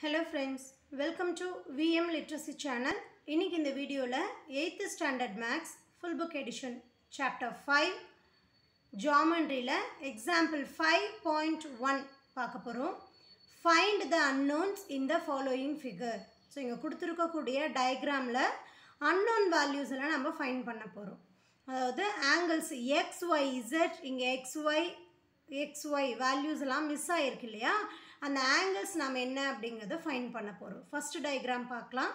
Hello friends welcome to VM literacy channel இன்னைக்கு இந்த வீடியோவில் eighth standard maths full book edition chapter five ஜாமெண்ட்ரியில் example five point one பார்க்க போகிறோம் find the unknowns in the following figure so இங்கே கொடுத்துருக்கக்கூடிய டயக்ராமில் unknown values எல்லாம் நம்ம find பண்ண போகிறோம் அதாவது ஆங்கிள்ஸ் எக்ஸ் ஒய் இசட் இங்கே x y x y values எல்லாம் மிஸ் ஆகிருக்கு இல்லையா? அந்த ஆங்கிள்ஸ் நாம் என்ன அப்படிங்கிறத ஃபைன் பண்ண போகிறோம் ஃபஸ்ட்டு டயக்ராம் பார்க்கலாம்.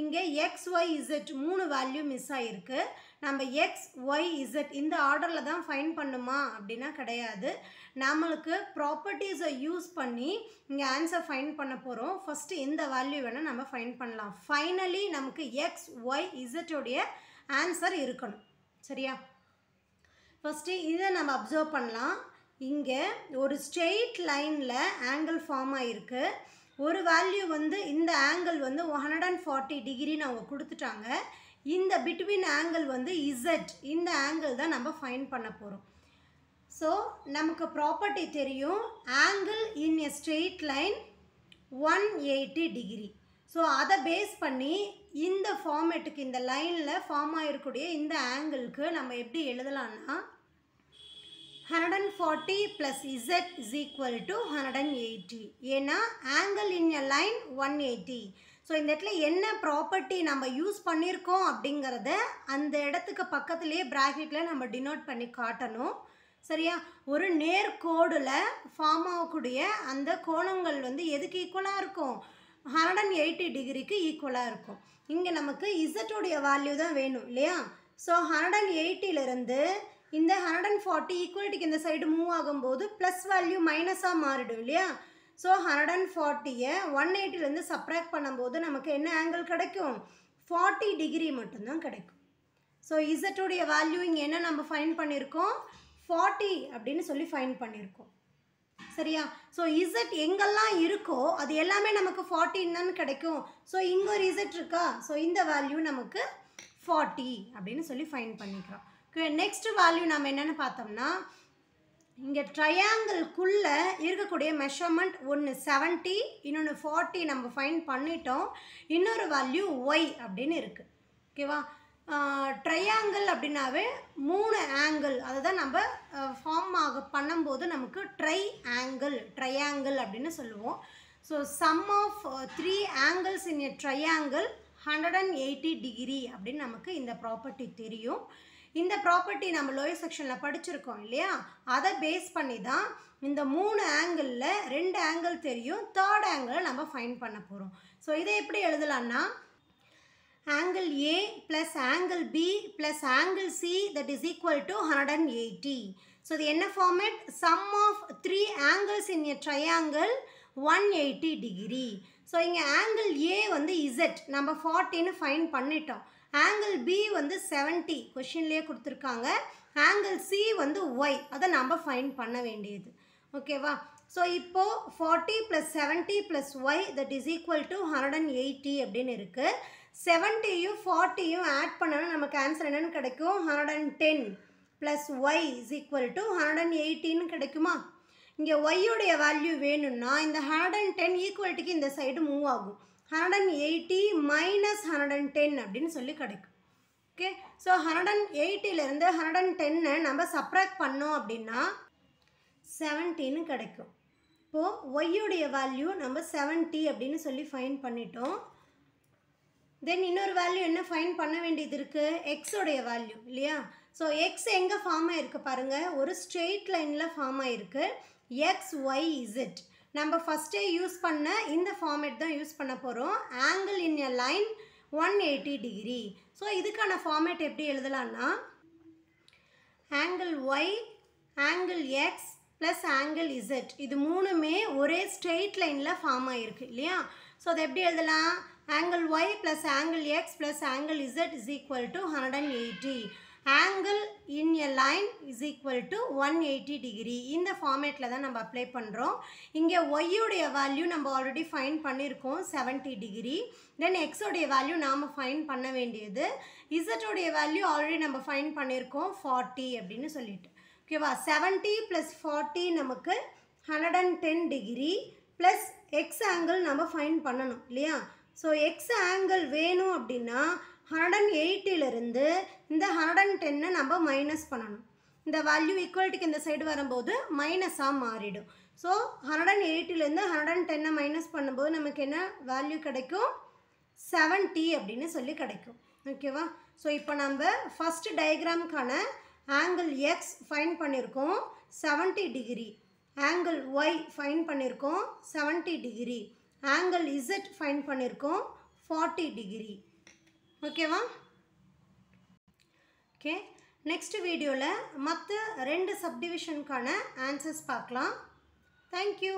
இங்கே எக்ஸ் ஒய் இசட் மூணு வேல்யூ மிஸ் ஆகிருக்கு நம்ம எக்ஸ் ஒய் இசட் இந்த ஆர்டரில் தான் ஃபைன் பண்ணுமா அப்படின்னா கிடையாது. நம்மளுக்கு ப்ராப்பர்ட்டிஸை யூஸ் பண்ணி இங்கே ஆன்சர் ஃபைன் பண்ண போகிறோம் ஃபஸ்ட்டு இந்த வேல்யூ வேணால் நம்ம ஃபைன் பண்ணலாம். ஃபைனலி நமக்கு எக்ஸ் ஒய் இசட்டோடைய ஆன்சர் இருக்கணும். சரியா? ஃபஸ்ட்டு இதை நம்ம அப்சர்வ் பண்ணலாம். இங்கே ஒரு ஸ்ட்ரெயிட் லைனில் ஆங்கிள் ஃபார்ம் ஆகிருக்கு ஒரு வேல்யூ வந்து இந்த ஆங்கிள் வந்து ஹண்ட்ரட் அண்ட் ஃபார்ட்டி டிகிரின்னு அவங்க கொடுத்துட்டாங்க. இந்த பிட்வீன் ஆங்கிள் வந்து இசட் இந்த ஆங்கிள் தான் நம்ம ஃபைன் பண்ண போகிறோம் ஸோ நமக்கு ப்ராப்பர்ட்டி தெரியும். Angle in a straight line one eighty degree so அதை பேஸ் பண்ணி இந்த ஃபார்மேட்டுக்கு இந்த லைனில் ஃபார்ம் ஆகிருக்கூடிய இந்த ஆங்கிளுக்கு நம்ம எப்படி எழுதலான்னா forty plus z is equal to hundred and eighty ஏன்னா angle in a line one eighty so இந்த இடத்துல என்ன ப்ராப்பர்ட்டி நம்ம யூஸ் பண்ணியிருக்கோம் அப்படிங்கிறத அந்த இடத்துக்கு பக்கத்துலேயே ப்ராக்கெட்டில் நம்ம டினோட் பண்ணி காட்டணும். சரியா? ஒரு நேர்கோடில் ஃபார்ம் ஆகக்கூடிய அந்த கோணங்கள் வந்து எதுக்கு ஈக்குவலாக இருக்கும்? ஹண்ட்ரட் அண்ட் எயிட்டி டிகிரிக்கு ஈக்குவலாக இருக்கும். இங்கே நமக்கு இசட்டோடைய வேல்யூ தான் வேணும் இல்லையா? ஸோ ஹண்ட்ரட் அண்ட் எயிட்டிலிருந்து இந்த ஹண்ட்ரட் அண்ட் ஃபார்ட்டி ஈக்குவலிட்டிக்கு இந்த சைடு மூவ் ஆகும்போது ப்ளஸ் வேல்யூ மைனஸாக மாறிடும் இல்லையா? ஸோ ஹண்ட்ரட் அண்ட் ஃபார்ட்டியை ஒன் எயிட்டிலேருந்து சப்ராக்ட் பண்ணும்போது நமக்கு என்ன ஆங்கிள் கிடைக்கும்? ஃபார்ட்டி டிகிரி மட்டும்தான் கிடைக்கும். ஸோ இசட்டுடைய வேல்யூ இங்கே என்ன நம்ம ஃபைன் பண்ணியிருக்கோம் ஃபார்ட்டி அப்படின்னு சொல்லி ஃபைன் பண்ணியிருக்கோம் சரியா? ஸோ இசட் எங்கெல்லாம் இருக்கோ அது எல்லாமே நமக்கு ஃபார்ட்டின் தான் கிடைக்கும். ஸோ இங்கே ஒரு இசட் இருக்கா? ஸோ இந்த வேல்யூ நமக்கு ஃபார்ட்டி அப்படின்னு சொல்லி ஃபைன் பண்ணிக்கிறோம். நெக்ஸ்ட் வேல்யூ நம்ம என்னென்னு பார்த்தோம்னா இங்கே ட்ரையாங்கிள்குள்ளே இருக்கக்கூடிய மெஷர்மெண்ட் ஒன்று செவன்ட்டி இன்னொன்று ஃபார்ட்டி நம்ம ஃபைன் பண்ணிட்டோம். இன்னொரு வேல்யூ ஒய் அப்படின்னு இருக்குது ஓகேவா ட்ரையாங்கிள் அப்படின்னாவே மூணு ஆங்கிள் அதை தான் நம்ம ஃபார்ம் ஆக பண்ணும்போது நமக்கு ட்ரை ஆங்கிள் ட்ரையாங்கிள் அப்படின்னு சொல்லுவோம். So sum of three angles in a triangle hundred and eighty degree அப்படின்னு நமக்கு இந்த ப்ராப்பர்ட்டி தெரியும். இந்த ப்ராப்பர்ட்டி நம்ம லோயர் செக்ஷனில் படிச்சிருக்கோம் இல்லையா? அதை பேஸ் பண்ணி தான் இந்த மூணு ஆங்கிளில் ரெண்டு ஆங்கிள் தெரியும். தேர்ட் ஆங்கிளை நம்ம ஃபைன் பண்ண போகிறோம் ஸோ இதை எப்படி எழுதலாம்னா angle A plus angle B plus angle C that is equal to hundred and eighty so இது என்ன format sum of three angles in a triangle one eighty degree so இங்கே angle A வந்து Z நம்ம ஃபார்ட்டின்னு find பண்ணிட்டோம். Angle B வந்து 70 கொஷின்லேயே கொடுத்துருக்காங்க. Angle C வந்து ஒய் அதை நம்ம ஃபைன் பண்ண வேண்டியது. ஓகேவா ஸோ இப்போது forty plus seventy plus y that is equal to hundred and eighty அப்படின்னு இருக்குது செவன்ட்டியும் ஃபார்ட்டியும் ஆட் பண்ணணும் நமக்கு ஆன்சர் என்னென்னு கிடைக்கும்? Hundred and ten plus y is equal to hundred and எயிட்டின்னு கிடைக்குமா? இங்கே ஒய்யுடைய வேல்யூ வேணும்னா இந்த ஹண்ட்ரட் அண்ட் டென் ஈக்குவல்ட்டிக்கு இந்த சைடு மூவ் ஆகும். Hundred and eighty minus hundred and ten அப்படின்னு சொல்லி கிடைக்கும். ஓகே ஸோ ஹண்ட்ரட் அண்ட் எயிட்டிலேருந்து ஹண்ட்ரட் அண்ட் டென்னை நம்ம சப்ராக்ட் பண்ணோம் அப்படின்னா செவன்ட்டின்னு கிடைக்கும். இப்போது ஒய்யுடைய வேல்யூ நம்ம செவன்ட்டி அப்படின்னு சொல்லி ஃபைன் பண்ணிட்டோம். தென் இன்னொரு வேல்யூ என்ன ஃபைன் பண்ண வேண்டியது இருக்குது எக்ஸோடைய வேல்யூ இல்லையா? ஸோ எக்ஸ் எங்கே ஃபார்ம் ஆகிருக்கு பாருங்கள் ஒரு ஸ்ட்ரெயிட் லைனில் ஃபார்ம் ஆகிருக்கு எக்ஸ் ஒய் இசட் நம்ம ஃபஸ்ட்டே யூஸ் பண்ண இந்த ஃபார்மேட் தான் யூஸ் பண்ண போகிறோம் angle in a line one eighty degree so இதுக்கான ஃபார்மேட் எப்படி எழுதலான்னா angle y angle x plus angle z இது மூணுமே ஒரே ஸ்ட்ரெயிட் லைனில் ஃபார்ம் ஆகிருக்கு இல்லையா? ஸோ அதை எப்படி எழுதலாம்? Angle Y plus angle X plus angle Z is equal to hundred and eighty angle in a line is equal to one eighty degree இந்த ஃபார்மேட்டில் தான் நம்ம அப்ளை பண்ணுறோம் இங்கே ஒய்யுடைய வேல்யூ நம்ம ஆல்ரெடி ஃபைன் பண்ணியிருக்கோம் செவன்ட்டி டிகிரி தென் எக்ஸோடைய வேல்யூ நாம் ஃபைன் பண்ண வேண்டியது. இசட்டோடைய வேல்யூ ஆல்ரெடி நம்ம ஃபைன் பண்ணியிருக்கோம் ஃபார்ட்டி அப்படின்னு சொல்லிட்டு. ஓகேவா செவன்ட்டி ப்ளஸ் ஃபார்ட்டி நமக்கு hundred and ten degree plus x angle நம்ம ஃபைன் பண்ணணும் இல்லையா? ஸோ எக்ஸ் ஆங்கிள் வேணும் அப்படின்னா ஹண்ட்ரட் அண்ட் எயிட்டிலிருந்து இந்த ஹண்ட்ரட் அண்ட் டென்னை நம்ம மைனஸ் பண்ணணும். இந்த வேல்யூ ஈக்குவல்ட்டிக்கு இந்த சைடு வரும்போது மைனஸாக மாறிடும். ஸோ ஹண்ட்ரட் அண்ட் எயிட்டிலேருந்து ஹண்ட்ரட் அண்ட் டென்னை மைனஸ் பண்ணும்போது நமக்கு என்ன வேல்யூ கிடைக்கும்? செவன்ட்டி அப்படின்னு சொல்லி கிடைக்கும். ஓகேவா ஸோ இப்போ நம்ம ஃபஸ்ட் டயக்ராம்க்கான ஆங்கிள் எக்ஸ் ஃபைன் பண்ணியிருக்கோம் seventy degree angle y find பண்ணியிருக்கோம் seventy degree angle z find பண்ணியிருக்கோம் ஃபார்ட்டி டிகிரி ஓகேவா? ஓகே நெக்ஸ்ட் வீடியோவில் மற்ற ரெண்டு சப்டிவிஷனுக்கான ஆன்சர்ஸ் பார்க்கலாம். தேங்க்யூ